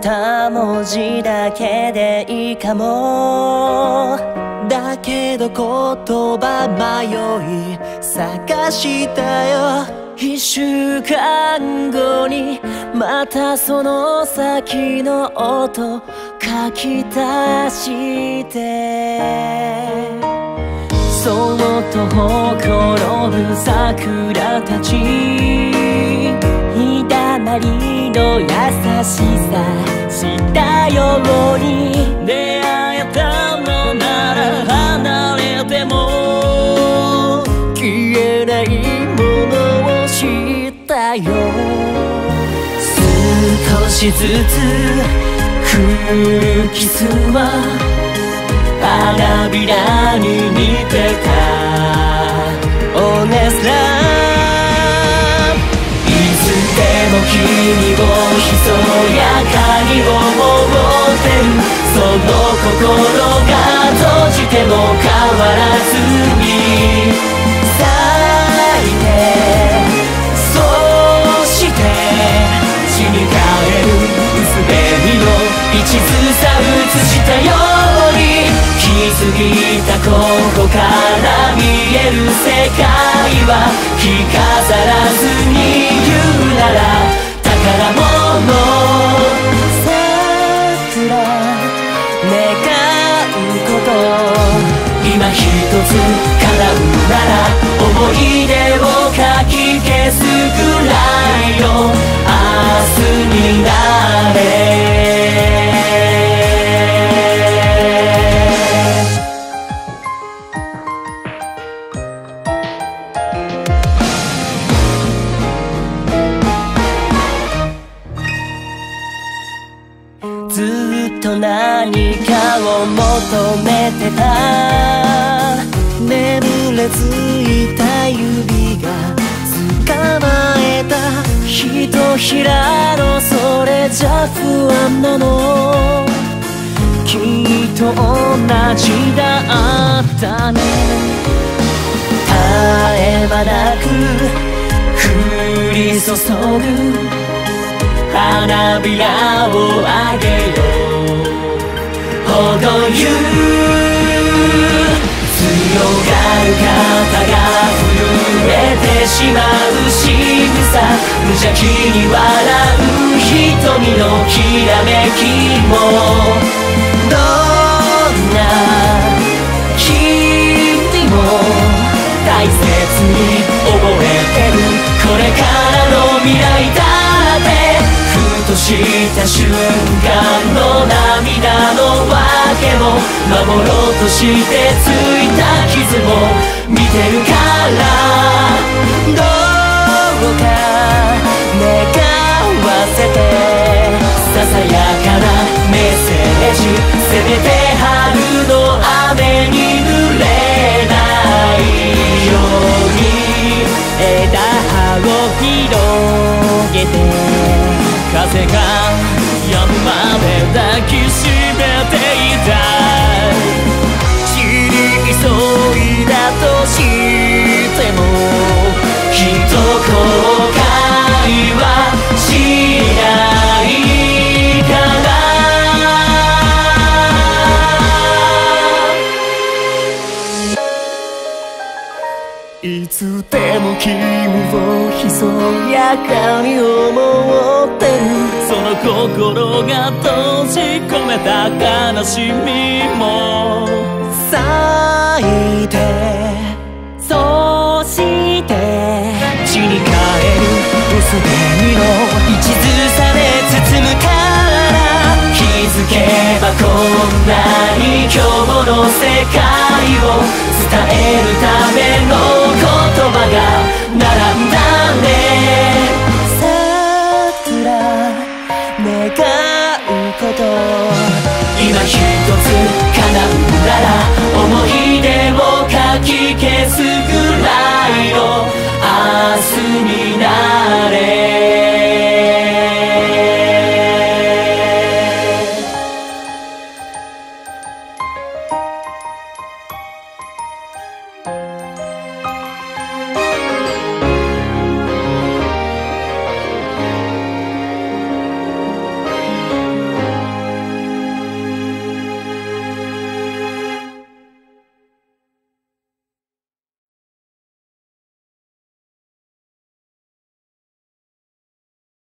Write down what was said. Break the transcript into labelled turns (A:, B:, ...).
A: 二文字だけでいいかも。だけど言葉迷い探したよ。一週間後にまたその先の音書き足して。そっとほころぶ桜たち。日だまりの優しさしたように出会えたのなら離れても消えないものを知ったよ少しずつ空気キスは花びらに似てた君をひそやかに思ってるその心が閉じても変わらずに咲いてそして血に変える薄紅の一途さ映したよ過ぎたここから見える世界は着飾らつ叶うなら思い出をかき消すぐらいの明日になれ。ずっと何かを求めてた。ひらのそれじゃ不安なの。きっと同じだったね。絶え間なく降り注ぐ。花びらをあげよう。ほどゆ強がる肩が震えてしまう。無邪気に笑う瞳のきらめきも。どんな君も大切に覚えてる。これからの未来だって。ふとした瞬間の涙の訳も。守ろうとしてついた傷も。見てるからせめて春の雨に濡れないように枝葉を広げて風がいつでも君をひそやかに思ってる。その心が閉じ込めた悲しみも。咲いてそして。血に変える薄紅の一途さで包むから気づけばこんなに今日の世界をき消す